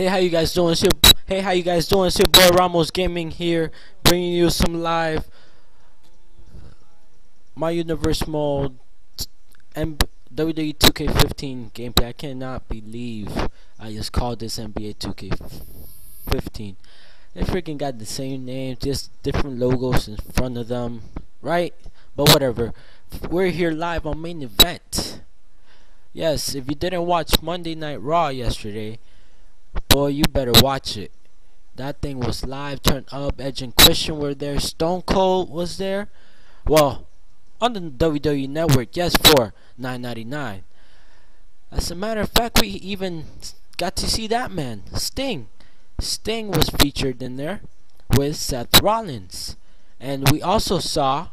Hey, how you guys doing? Your, hey, how you guys doing? It's your boy Ramos Gaming here, bringing you some live My Universe mode WWE 2K15 gameplay. I cannot believe I just called this NBA 2K15. They freaking got the same name, just different logos in front of them, right? But whatever. We're here live on main event. Yes, if you didn't watch Monday Night Raw yesterday, boy, you better watch it. That thing was live, turned up. Edge and Christian were there. Stone Cold was there. Well, on the WWE Network, yes, for 9.99. As a matter of fact, we even got to see that man, Sting. Sting was featured in there with Seth Rollins, and we also saw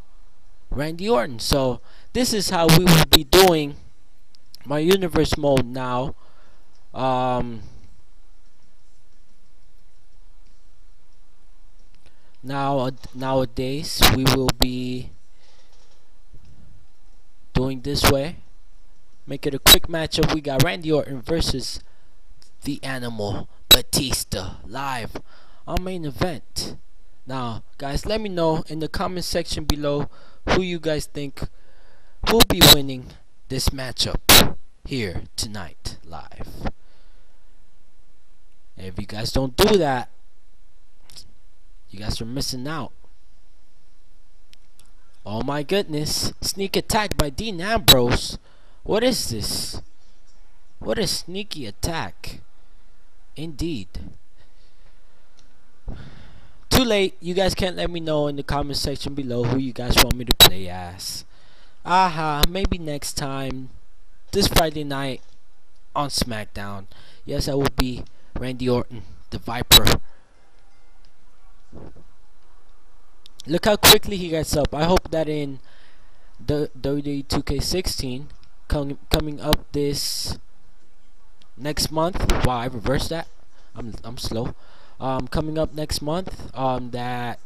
Randy Orton. So this is how we will be doing my universe mode now. Um, now nowadays we will be doing this way. Make it a quick matchup. We got Randy Orton versus the Animal Batista live on main event. Now, guys, let me know in the comment section below who you guys think will be winning this matchup here tonight live. If you guys don't do that, you guys are missing out. Oh my goodness. Sneak attack by Dean Ambrose. What is this? What a sneaky attack. Indeed. Too late. You guys can't let me know in the comment section below who you guys want me to play as. Aha, maybe next time. This Friday night on SmackDown. Yes, I will be Randy Orton, the Viper. Look how quickly he gets up. I hope that in the WWE 2K16 com coming up this next month. Wow, I reversed that. I'm I'm slow. Um, coming up next month. Um, that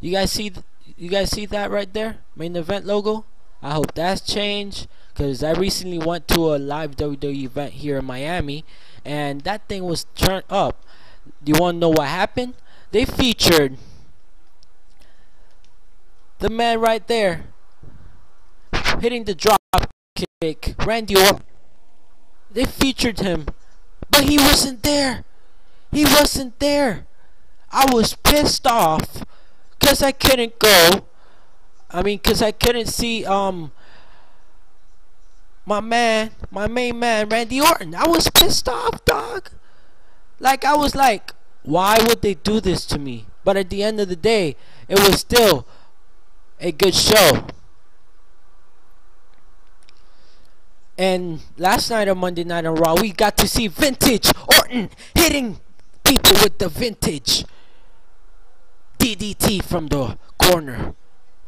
you guys see you guys see that right there, main event logo. I hope that's changed because I recently went to a live WWE event here in Miami, and that thing was turned up. Do you want to know what happened? They featured the man right there hitting the drop kick, Randy Orton. They featured him, but he wasn't there. He wasn't there. I was pissed off because I couldn't go. I mean, because I couldn't see um my man, my main man, Randy Orton. I was pissed off, dog. Like, I was like, why would they do this to me? But at the end of the day, it was still a good show. And last night on Monday Night on Raw, we got to see Vintage Orton hitting people with the vintage DDT from the corner,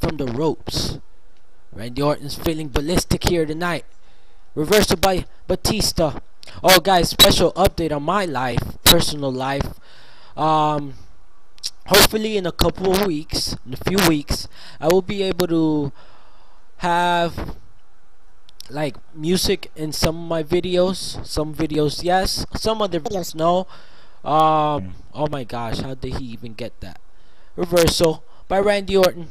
from the ropes. Randy Orton's feeling ballistic here tonight. Reversal by Batista. Oh, guys, special update on my life, personal life. Um, hopefully in a couple of weeks, in a few weeks, I will be able to have like music in some of my videos. Some videos, yes. Some other videos, no. Um, oh my gosh, how did he even get that? Reversal by Randy Orton.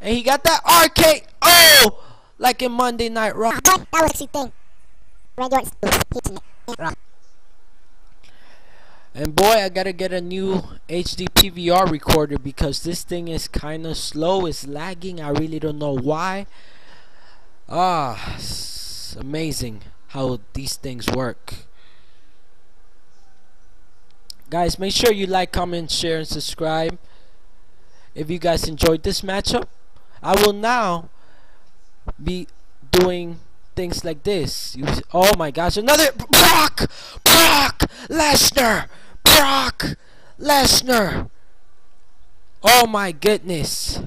And he got that RK. Oh! Like in Monday Night Raw. That was the thing. Randy Orton's hitting it. And boy, I gotta get a new HD PVR recorder because this thing is kinda slow, it's lagging, I really don't know why. Ah, it's amazing how these things work. Guys, make sure you like, comment, share, and subscribe. If you guys enjoyed this matchup, I will now be doing things like this. Oh my gosh, another Brock! Brock Lesnar! Brock Lesnar! Oh my goodness.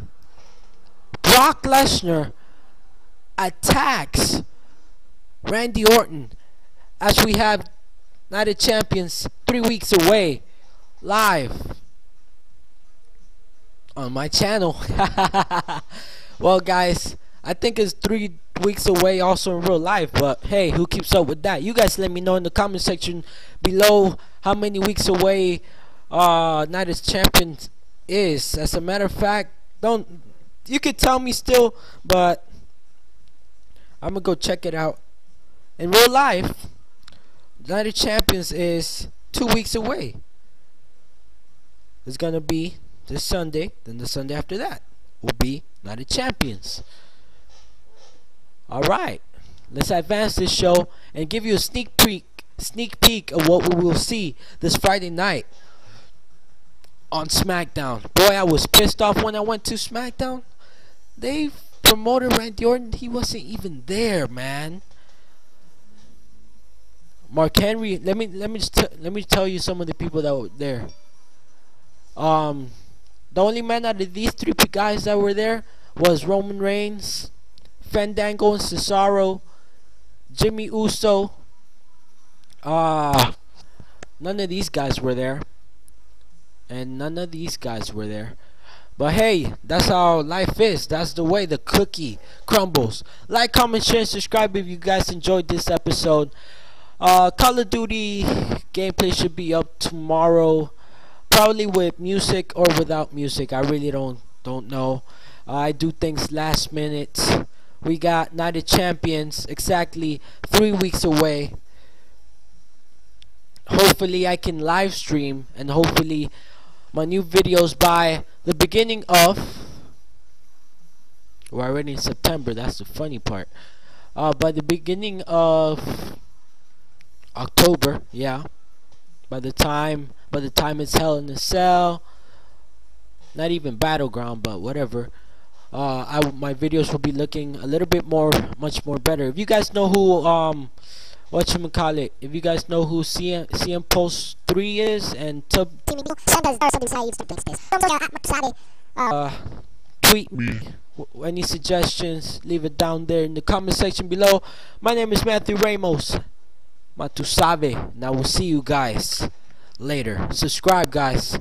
Brock Lesnar attacks Randy Orton as we have Night of Champions three weeks away live on my channel. well guys, I think it's three weeks away also in real life. But hey, who keeps up with that? You guys let me know in the comment section below how many weeks away uh of Champions is. As a matter of fact, don't you could tell me still, but I'm gonna go check it out. In real life, of Champions is two weeks away. It's gonna be this Sunday, then the Sunday after that will be of Champions. Alright, let's advance this show and give you a sneak peek sneak peek of what we will see this Friday night on SmackDown. Boy, I was pissed off when I went to SmackDown. They promoted Randy Orton. He wasn't even there, man. Mark Henry. Let me let me let me tell you some of the people that were there. Um, the only man out of these three guys that were there was Roman Reigns, Fandango and Cesaro, Jimmy Uso. Ah, uh, none of these guys were there, and none of these guys were there. But hey, that's how life is. That's the way the cookie crumbles. Like, comment, share, and subscribe if you guys enjoyed this episode. Uh, Call of Duty gameplay should be up tomorrow, probably with music or without music. I really don't don't know. Uh, I do things last minute. We got Night of Champions exactly three weeks away. Hopefully, I can live stream and hopefully my new videos by the beginning of we're already in September that's the funny part. Uh, by the beginning of October yeah. By the time by the time it's Hell in a Cell not even Battleground but whatever uh, I my videos will be looking a little bit more much more better if you guys know who um what you call it. If you guys know who CM CM Post three is and tub uh, tweet me. Any suggestions, leave it down there in the comment section below. My name is Matthew Ramos. Mattusabe. and I will see you guys later. Subscribe, guys.